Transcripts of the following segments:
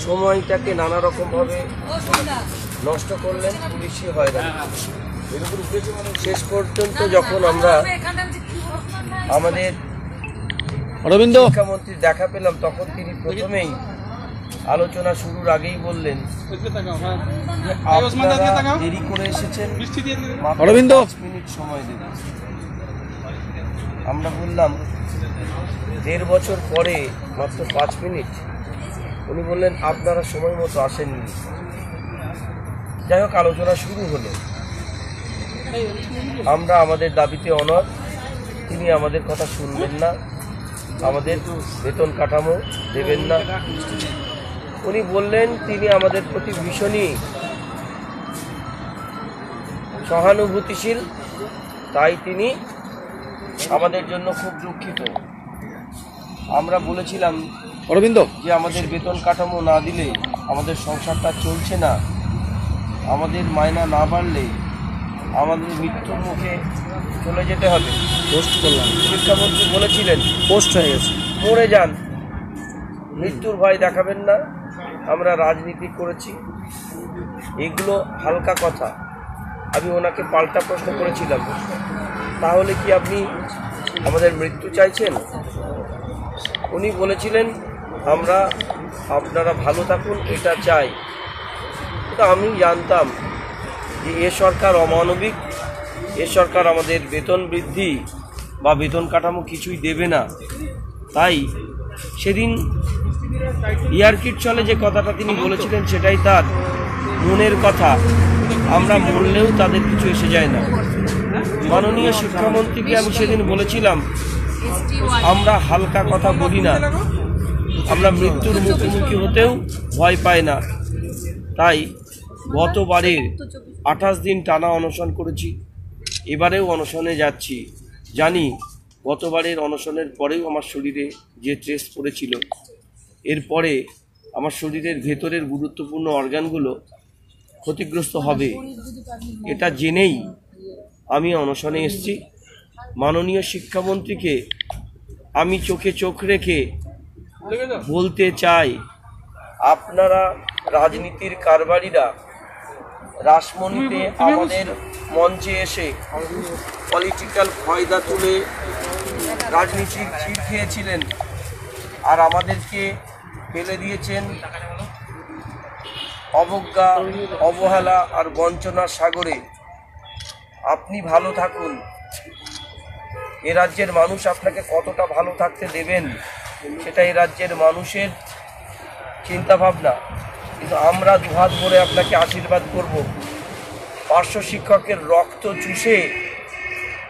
সময়টাকে নানা রকম ভাবে নষ্ট করলেন পুলিশি হয়রানি শেষ পর্যন্ত যখন আমরা আমাদের অরবিন্দ। শিক্ষামন্ত্রী দেখা পেলাম তখন তিনি প্রথমেই আলোচনা শুরুর আগেই বললেন যে আপনারা দেরি করে এসেছেন অরবিন্দ। মিনিট সময় দেবেন। আমরা বললাম দেড় বছর পরে মাত্র পাঁচ মিনিট উনি বললেন আপনারা সময় মতো আসেননি। যাই হোক আলোচনা শুরু হলো। আমরা আমাদের দাবিতে অনর তিনি আমাদের কথা শুনবেন না। আমাদের বেতন কাঠামো দেবেন না। উনি বললেন তিনি আমাদের প্রতি ভীষণই সহানুভূতিশীল তাই তিনি আমাদের জন্য খুব দুঃখিত। আমরা বলেছিলাম অরবিন্দ। যে আমাদের বেতন কাঠামো না দিলে আমাদের সংসারটা চলছে না। আমাদের মায়না না বাড়লে আমাদের মৃত্যুর মুখে চলে যেতে হবে। পোস্ট করলাম। শিক্ষামন্ত্রী বলেছিলেন পোস্ট হয়ে গেছে। মরে যান। মৃত্যুর ভয় দেখাবেন না। আমরা রাজনীতি করেছি। এগুলো হালকা কথা। আমি ওনাকে পাল্টা প্রশ্ন করেছিলাম। তাহলে কি আপনি আমাদের মৃত্যু চাইছেন? উনি বলেছিলেন আমরা আপনারা ভালো থাকুন এটা চাই। আমি জানতাম। যে এ সরকার অমানবিক, এ সরকার আমাদের বেতন বৃদ্ধি বা বেতন কাঠামো কিছুই দেবে না। তাই সেদিন ইয়ারকিট চলে যে কথাটা তিনি বলেছিলেন সেটাই তার মনের কথা। আমরা মরলেও তাদের কিছু এসে যায় না। মাননীয় শিক্ষামন্ত্রীকে আমি সেদিন বলেছিলাম, আমরা হালকা কথা বলি না। আমরা মৃত্যুর মুখোমুখি হতেও ভয় পাই না। তাই গতবারের আঠাশ দিন টানা অনশন করেছি। এবারেও অনশনে যাচ্ছি। জানি গতবারের অনশনের পরেও আমার শরীরে যে ট্রেস পড়েছিল এরপরে আমার শরীরের ভেতরের গুরুত্বপূর্ণ অর্গানগুলো ক্ষতিগ্রস্ত হবে। এটা জেনেই আমি অনশনে এসেছি। মাননীয় শিক্ষামন্ত্রীকে আমি চোখে চোখ রেখে বলতে চাই, আপনারা রাজনীতির কারবারিরা রাসমণিতে আমাদের মঞ্চে এসে পলিটিক্যাল ফয়দা তুলে রাজনীতির চির খেয়েছিলেন। আর আমাদেরকে ফেলে দিয়েছেন অবজ্ঞা অবহেলা আর বঞ্চনার সাগরে। আপনি ভালো থাকুন। এ রাজ্যের মানুষ আপনাকে কতটা ভালো থাকতে দেবেন সেটা এই রাজ্যের মানুষের চিন্তাভাবনা। কিন্তু আমরা দুহাত ভরে আপনাকে আশীর্বাদ করব। পার্শ্ব শিক্ষকের রক্ত চুষে,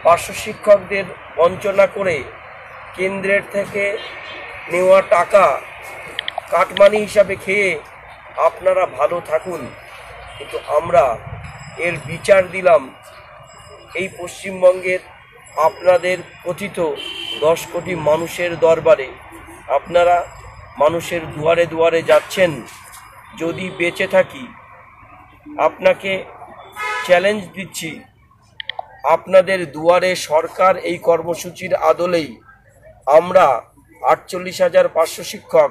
পার্শ্ব শিক্ষকদের বঞ্চনা করে কেন্দ্রের থেকে নেওয়া টাকা কাটমানি হিসাবে খেয়ে আপনারা ভালো থাকুন। কিন্তু আমরা এর বিচার দিলাম। এই পশ্চিমবঙ্গের আপনাদের কথিত দশ কোটি মানুষের দরবারে। আপনারা মানুষের দুয়ারে দুয়ারে যাচ্ছেন। যদি বেঁচে থাকি, আপনাকে চ্যালেঞ্জ দিচ্ছি। আপনাদের দুয়ারে সরকার এই কর্মসূচির আদলেই আমরা আটচল্লিশ হাজার পাঁচশো শিক্ষক,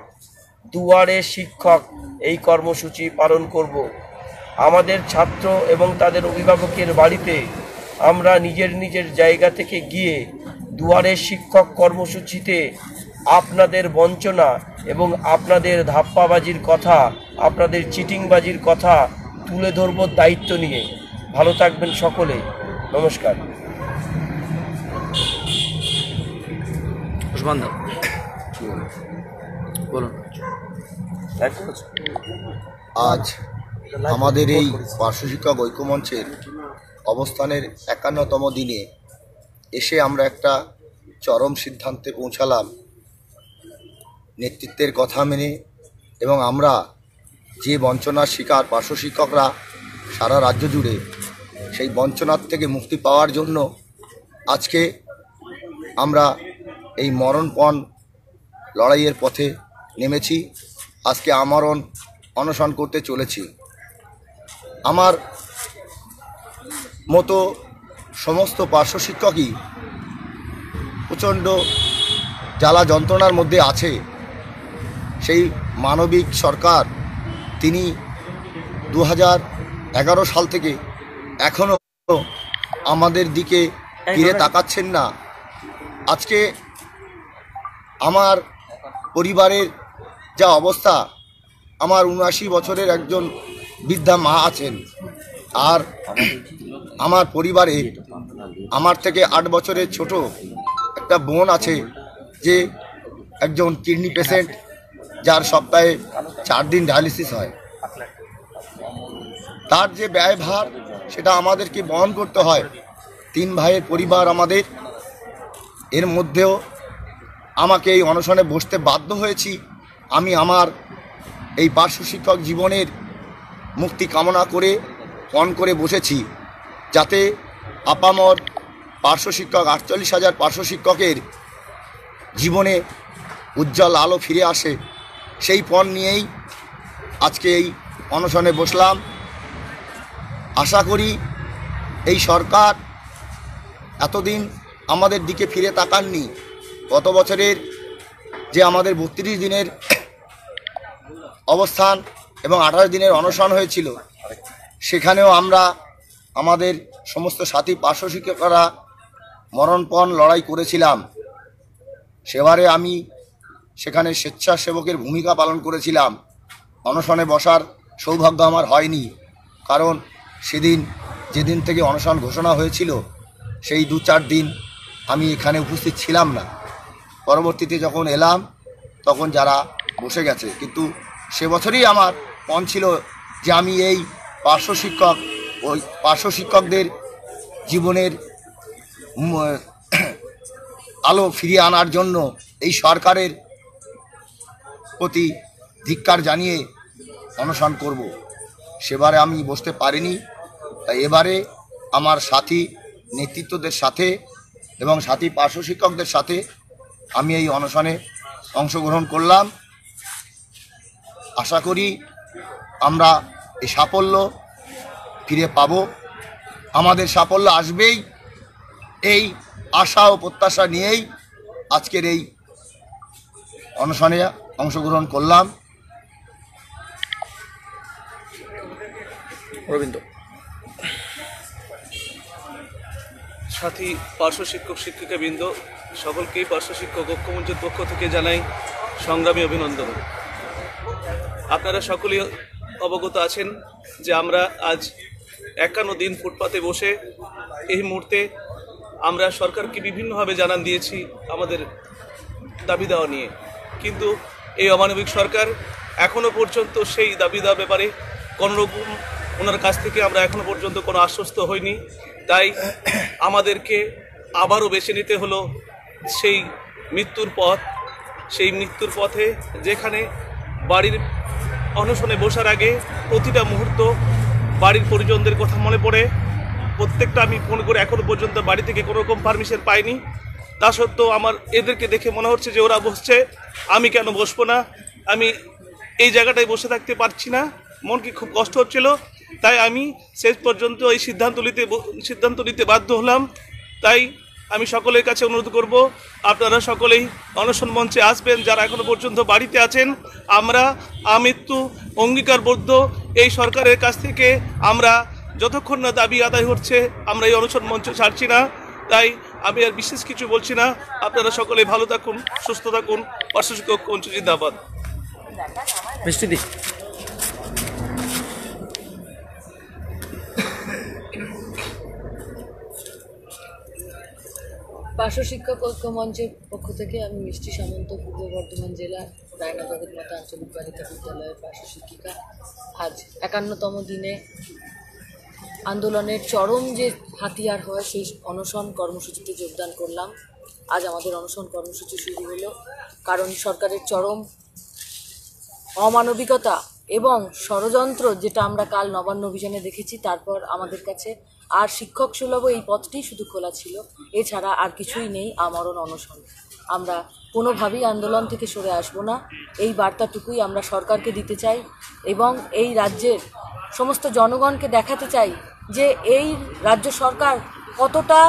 দুয়ারে শিক্ষক এই কর্মসূচি পালন করব। আমাদের ছাত্র এবং তাদের অভিভাবকের বাড়িতে আমরা নিজের নিজের জায়গা থেকে গিয়ে দুয়ারে শিক্ষক কর্মসূচিতে আপনাদের বঞ্চনা এবং আপনাদের ধাপ্পাবাজির কথা আপনাদের চিটিংবাজির কথা তুলে ধরব দায়িত্ব নিয়ে। ভালো থাকবেন সকলে। নমস্কার। বলুন। আজ আমাদের এই পার্শ্ব শিক্ষক ঐক্যমঞ্চের অবস্থানের একান্নতম দিনে এসে আমরা একটা চরম সিদ্ধান্তে পৌঁছালাম। নেতৃত্বের কথা মেনে এবং আমরা যে বঞ্চনার শিকার পার্শ্ব শিক্ষকরা সারা রাজ্য জুড়ে, সেই বঞ্চনার থেকে মুক্তি পাওয়ার জন্য আজকে আমরা এই মরণপণ লড়াইয়ের পথে নেমেছি। আজকে আমরণ অনশন করতে চলেছি। আমার মতো সমস্ত পার্শ্ব শিক্ষকই প্রচণ্ড জ্বালা যন্ত্রণার মধ্যে আছে। সেই মানবিক সরকার তিনি দু এগারো সাল থেকে এখনও আমাদের দিকে ফিরে তাকাচ্ছেন না। আজকে আমার পরিবারের যা অবস্থা আমার উনআশি বছরের একজন বৃদ্ধা মা আছেন। আর আমার পরিবারে আমার থেকে আট বছরের ছোট একটা বোন আছে যে একজন কিডনি পেশেন্ট যার সপ্তাহে চার দিন ডায়ালিসিস হয়। তার যে ব্যয়ভার, সেটা আমাদেরকে বহন করতে হয়। তিন ভাইয়ের পরিবার আমাদের। এর মধ্যেও আমাকে এই অনশনে বসতে বাধ্য হয়েছি। আমি আমার এই পার্শ্ব শিক্ষক জীবনের মুক্তি কামনা করে, পণ করে বসেছি। যাতে আপামর পার্শ্ব শিক্ষক, আটচল্লিশ হাজার পার্শ্ব শিক্ষকের জীবনে উজ্জ্বল আলো ফিরে আসে। সেই পণ নিয়েই আজকে এই অনশনে বসলাম। আশা করি এই সরকার এতদিন আমাদের দিকে ফিরে তাকাননি। গত বছরের যে আমাদের বত্রিশ দিনের অবস্থান এবং আঠাশ দিনের অনশন হয়েছিল, সেখানেও আমরা আমাদের সমস্ত সাথী পার্শ্ব শিক্ষকরা মরণপণ লড়াই করেছিলাম। সেবারে আমি সেখানে স্বেচ্ছাসেবকের ভূমিকা পালন করেছিলাম। অনশনে বসার সৌভাগ্য আমার হয়নি। কারণ সেদিন, যেদিন থেকে অনশন ঘোষণা হয়েছিল, সেই দু চার দিন আমি এখানে উপস্থিত ছিলাম না। পরবর্তীতে যখন এলাম, তখন যারা বসে গেছে, কিন্তু সে বছরই আমার মন ছিল যে আমি এই পার্শ্ব শিক্ষক, ওই পার্শ্ব শিক্ষকদের জীবনের আলো ফিরিয়ে আনার জন্য এই সরকারের প্রতি ধিক্কার জানিয়ে অনশন করব। সেবারে আমি বসতে পারিনি। তাই এবারে আমার সাথী নেতৃত্বদের সাথে এবং সাথী পার্শ্ব শিক্ষকদের সাথে আমি এই অনশনে অংশগ্রহণ করলাম। আশা করি আমরা এই সাফল্য ফিরে পাব। আমাদের সাফল্য আসবেই। এই আশা ও প্রত্যাশা নিয়েই আজকের এই অনশনে অংশগ্রহণ করলাম। অরবিন্দ। সাথী, পার্শ্ব শিক্ষক, শিক্ষিকাবৃন্দ, সকলকেই পার্শ্ব শিক্ষক ঐক্যমঞ্চের পক্ষ থেকে জানাই সংগ্রামী অভিনন্দন। আপনারা সকলেই অবগত আছেন যে আমরা আজ একান্ন দিন ফুটপাতে বসে এই মুহূর্তে আমরা সরকারকে বিভিন্নভাবে জানান দিয়েছি আমাদের দাবি দেওয়া নিয়ে। কিন্তু এই অমানবিক সরকার এখনও পর্যন্ত সেই দাবি দেওয়ার ব্যাপারে কোনোরকম ওনার কাছ থেকে আমরা এখনও পর্যন্ত কোনো আশ্বস্ত হইনি। তাই আমাদেরকে আবারও বেছে নিতে হলো সেই মৃত্যুর পথ। সেই মৃত্যুর পথে যেখানে বাড়ির অনশনে বসার আগে প্রতিটা মুহূর্ত বাড়ির পরিজনদের কথা মনে পড়ে। প্রত্যেকটা আমি ফোন করে এখনও পর্যন্ত বাড়ি থেকে কোনো রকম পারমিশন পাইনি। তা সত্ত্বেও আমার এদেরকে দেখে মনে হচ্ছে যে ওরা বসছে। আমি কেন বসবো না? আমি এই জায়গাটায় বসে থাকতে পারছি না। মন কি খুব কষ্ট হচ্ছিল। তাই আমি শেষ পর্যন্ত এই সিদ্ধান্ত নিতে সিদ্ধান্ত নিতে বাধ্য হলাম। তাই আমি সকলের কাছে অনুরোধ করব, আপনারা সকলেই অনশন মঞ্চে আসবেন। যারা এখনও পর্যন্ত বাড়িতে আছেন, আমরা, আমৃত্যু অঙ্গীকারবদ্ধ এই সরকারের কাছ থেকে আমরা যতক্ষণ না দাবি আদায় হচ্ছে, আমরা এই অনশন মঞ্চ ছাড়ছি না। তাই আমি আর বিশেষ কিছু বলছি না। আপনারা সকলে ভালো থাকুন সুস্থ থাকুন। পার্শ্ব শিক্ষক মঞ্চ জিন্দাবাদ। মিষ্টিদি পার্শ্ব শিক্ষক ঐক্য মঞ্চের পক্ষ থেকে আমি মিষ্টি সামন্ত পূর্ব বর্ধমান জেলার রায়না জগন্নাথ আঞ্চলিক বালিকা বিদ্যালয়ের পার্শ্ব শিক্ষিকা। আজ একান্নতম দিনে আন্দোলনের চরম যে হাতিয়ার হয়, সেই অনশন কর্মসূচিতে যোগদান করলাম। আজ আমাদের অনশন কর্মসূচি শুরু হলো। কারণ সরকারের চরম অমানবিকতা এবং ষড়যন্ত্র যেটা আমরা কাল নবান্ন অভিযানে দেখেছি, তারপর আমাদের কাছে আর শিক্ষক সুলভ এই পথটি শুধু খোলা ছিল। এছাড়া আর কিছুই নেই আমরণ অনশন। আমরা কোনোভাবেই আন্দোলন থেকে সরে আসব না। এই বার্তাটুকুই আমরা সরকারকে দিতে চাই এবং এই রাজ্যের সমস্ত জনগণকে দেখাতে চাই যে এই রাজ্য সরকার কতটা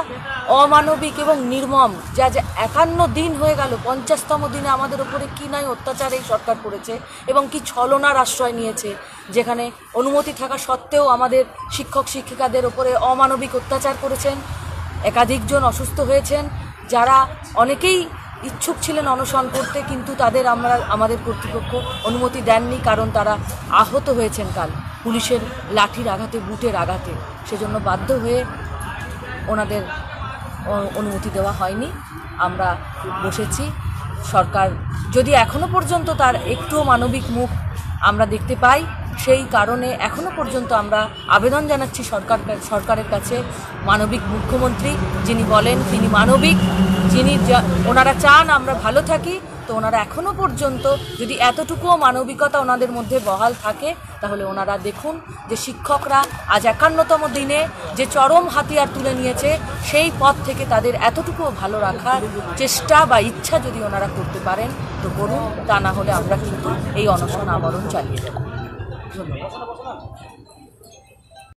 অমানবিক এবং নির্মম যা যে একান্ন দিন হয়ে গেল, পঞ্চাশতম দিনে আমাদের ওপরে কী নয় অত্যাচার এই সরকার করেছে এবং কি ছলনার আশ্রয় নিয়েছে, যেখানে অনুমতি থাকা সত্ত্বেও আমাদের শিক্ষক শিক্ষিকাদের ওপরে অমানবিক অত্যাচার করেছেন একাধিকজন অসুস্থ হয়েছেন, যারা অনেকেই ইচ্ছুক ছিলেন অনশন করতে, কিন্তু তাদের আমরা, আমাদের কর্তৃপক্ষ অনুমতি দেননি কারণ তারা আহত হয়েছেন কাল। পুলিশের লাঠির আঘাতে, বুটের আঘাতে সেজন্য বাধ্য হয়ে ওনাদের অনুমতি দেওয়া হয়নি। আমরা বসেছি। সরকার যদি এখনও পর্যন্ত তার একটুও মানবিক মুখ আমরা দেখতে পাই, সেই কারণে এখনও পর্যন্ত আমরা আবেদন জানাচ্ছি সরকার, সরকারের কাছে মানবিক মুখ্যমন্ত্রী, যিনি বলেন তিনি মানবিক। যিনি ওনারা চান আমরা ভালো থাকি, তো ওনারা এখনও পর্যন্ত যদি এতটুকুও মানবিকতা ওনাদের মধ্যে বহাল থাকে, তাহলে ওনারা দেখুন যে শিক্ষকরা আজ একান্নতম দিনে যে চরম হাতিয়ার তুলে নিয়েছে, সেই পথ থেকে তাদের এতটুকুও ভালো রাখার চেষ্টা বা ইচ্ছা যদি ওনারা করতে পারেন, তো করুন। তা না হলে আমরা কিন্তু এই অনশন আবরণ চালিয়ে দেব ধন্যবাদ।